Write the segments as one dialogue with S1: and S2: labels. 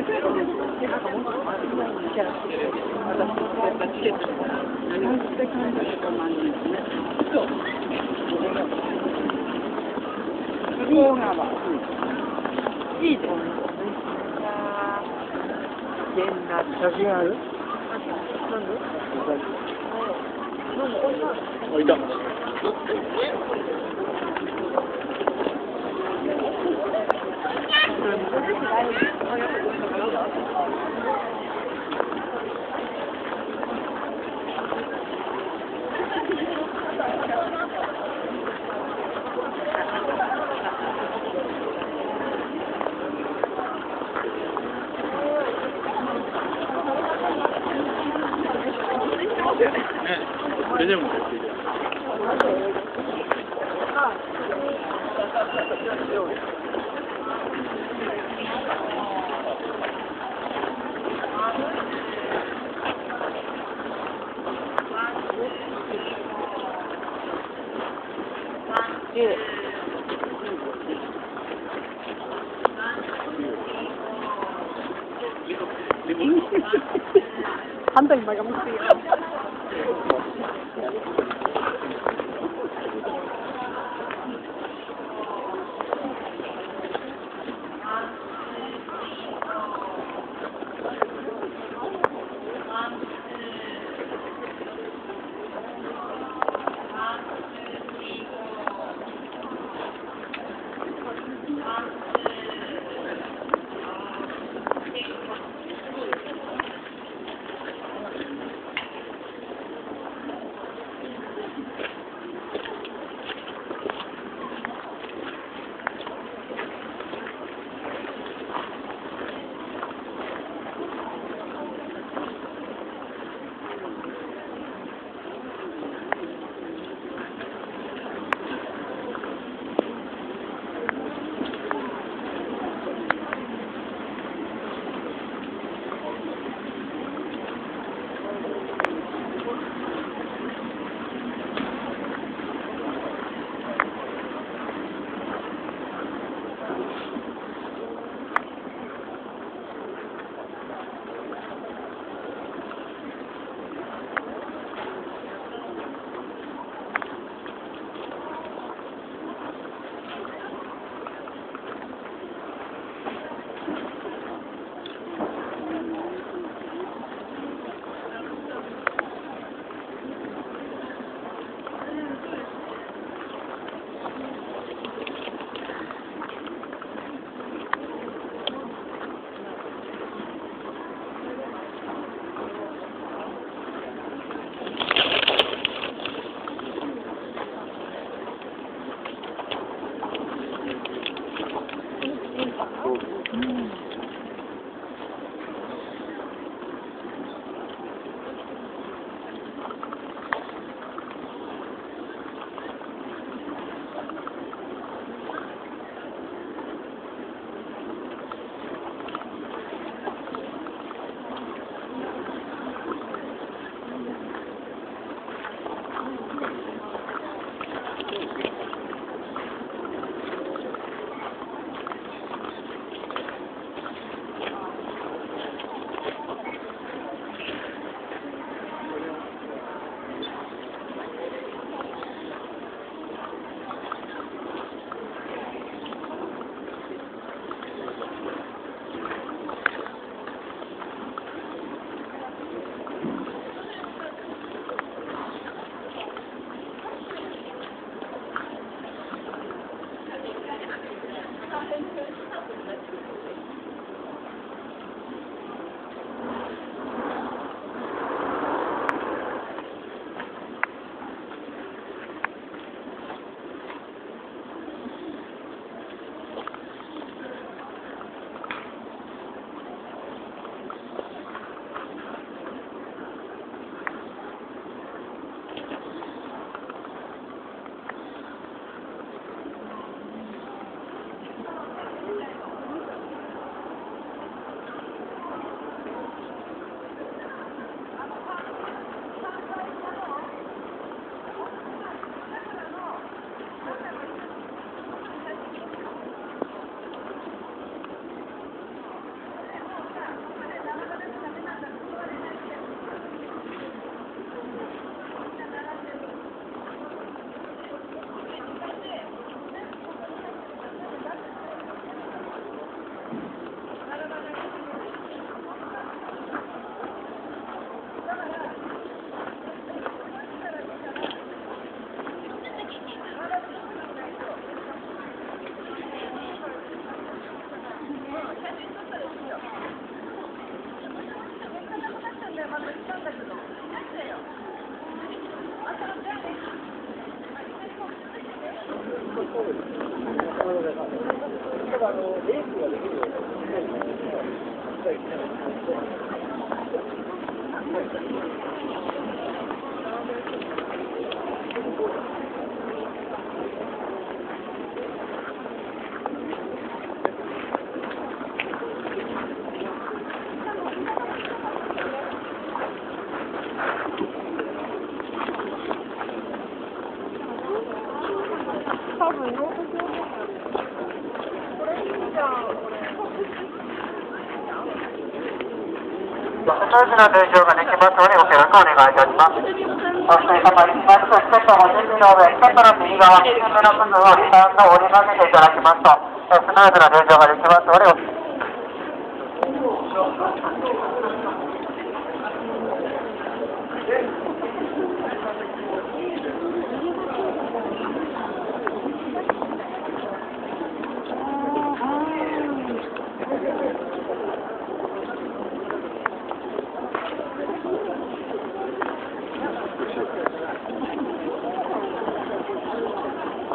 S1: ないです。けど、なんかもっとキャラし、
S2: ジェンドですよ。
S1: で、肯定唔係咁笑。ただけ。ね。Thank you. 多分ロード上
S3: 数字の入場ができますので、ご協力お願いいたします。お一人様にしますと、チケットの準備の上、チケットの右側、金目の部分をリターンと折り曲げていただきますと、スムーズな入場ができますので、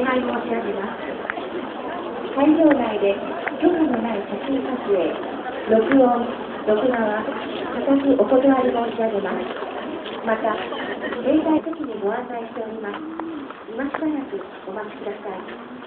S4: 願い申し上げます。会場内で許可のない写真撮影、録音、録画は固くお断り申し上げます。また、例外的にご案内しております。今しばらくお待ちください。